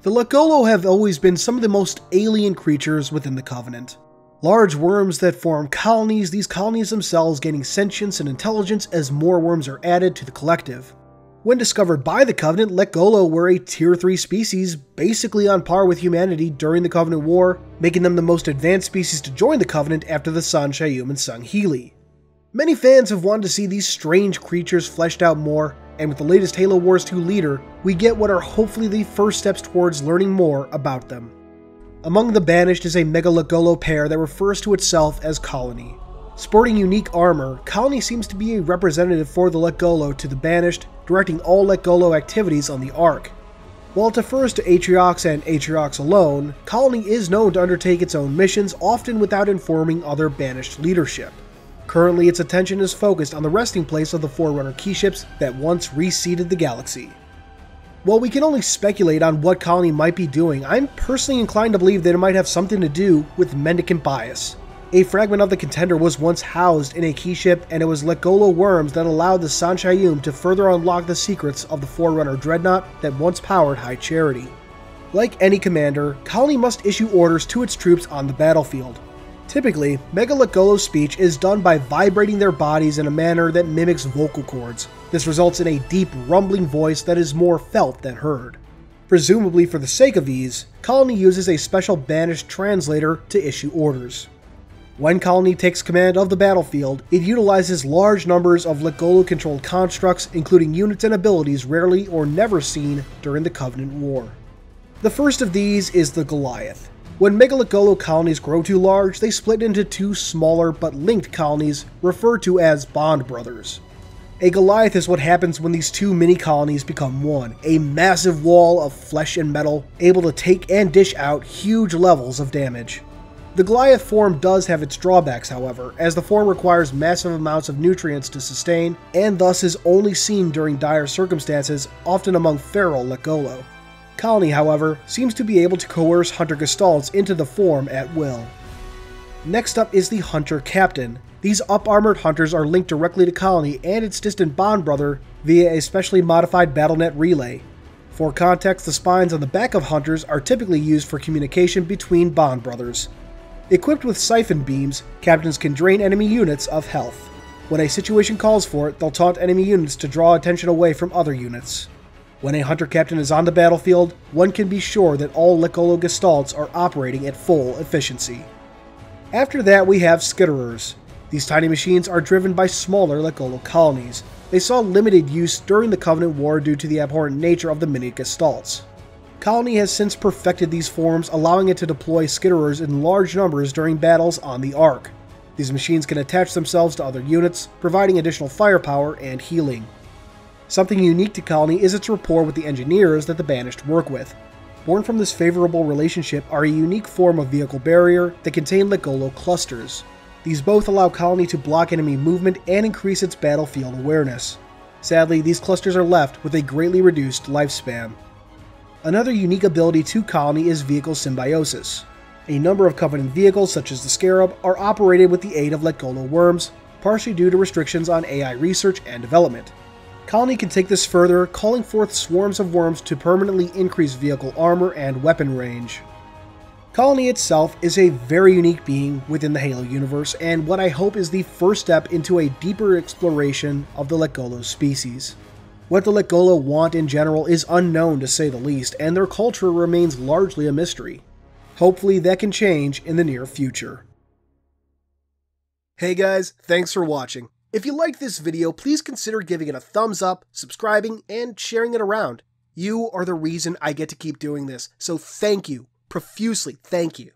The Lekgolo have always been some of the most alien creatures within the Covenant. Large worms that form colonies, these colonies themselves gaining sentience and intelligence as more worms are added to the collective. When discovered by the Covenant, Lekgolo were a Tier 3 species, basically on par with humanity during the Covenant War, making them the most advanced species to join the Covenant after the San'Shyuum and Sangheili. Many fans have wanted to see these strange creatures fleshed out more, and with the latest Halo Wars 2 leader, we get what are hopefully the first steps towards learning more about them. Among the Banished is a Mgalekgolo pair that refers to itself as Colony. Sporting unique armor, Colony seems to be a representative for the Lekgolo to the Banished, directing all Lekgolo activities on the Ark. While it defers to Atriox and Atriox alone, Colony is known to undertake its own missions, often without informing other Banished leadership. Currently, its attention is focused on the resting place of the Forerunner keyships that once reseeded the galaxy. While we can only speculate on what Colony might be doing, I'm personally inclined to believe that it might have something to do with Mendicant Bias. A fragment of the contender was once housed in a keyship, and it was Lekgolo worms that allowed the San'Shyuum to further unlock the secrets of the Forerunner Dreadnought that once powered High Charity. Like any commander, Colony must issue orders to its troops on the battlefield. Typically, Mgalekgolo's speech is done by vibrating their bodies in a manner that mimics vocal cords. This results in a deep, rumbling voice that is more felt than heard. Presumably for the sake of ease, Colony uses a special banished translator to issue orders. When Colony takes command of the battlefield, it utilizes large numbers of Lekgolo controlled constructs, including units and abilities rarely or never seen during the Covenant War. The first of these is the Goliath. When Mgalekgolo colonies grow too large, they split into two smaller but linked colonies referred to as Bond Brothers. A Goliath is what happens when these two mini colonies become one, a massive wall of flesh and metal able to take and dish out huge levels of damage. The Goliath form does have its drawbacks, however, as the form requires massive amounts of nutrients to sustain, and thus is only seen during dire circumstances, often among feral Lekgolo. Colony, however, seems to be able to coerce Hunter Gestalts into the form at will. Next up is the Hunter Captain. These up-armored hunters are linked directly to Colony and its distant bond brother via a specially modified BattleNet relay. For context, the spines on the back of hunters are typically used for communication between bond brothers. Equipped with siphon beams, captains can drain enemy units of health. When a situation calls for it, they'll taunt enemy units to draw attention away from other units. When a hunter captain is on the battlefield, one can be sure that all Lekgolo Gestalts are operating at full efficiency. After that, we have Skitterers. These tiny machines are driven by smaller Lekgolo colonies. They saw limited use during the Covenant War due to the abhorrent nature of the mini Gestalts. Colony has since perfected these forms, allowing it to deploy Skitterers in large numbers during battles on the Ark. These machines can attach themselves to other units, providing additional firepower and healing. Something unique to Colony is its rapport with the engineers that the Banished work with. Born from this favorable relationship are a unique form of vehicle barrier that contain Lekgolo clusters. These both allow Colony to block enemy movement and increase its battlefield awareness. Sadly, these clusters are left with a greatly reduced lifespan. Another unique ability to Colony is vehicle symbiosis. A number of Covenant vehicles, such as the Scarab, are operated with the aid of Lekgolo worms, partially due to restrictions on AI research and development. Colony can take this further, calling forth swarms of worms to permanently increase vehicle armor and weapon range. Colony itself is a very unique being within the Halo universe, and what I hope is the first step into a deeper exploration of the Lekgolo species. What the Lekgolo want in general is unknown to say the least, and their culture remains largely a mystery. Hopefully that can change in the near future. Hey guys, thanks for watching. If you liked this video, please consider giving it a thumbs up, subscribing, and sharing it around. You are the reason I get to keep doing this, so thank you, profusely thank you.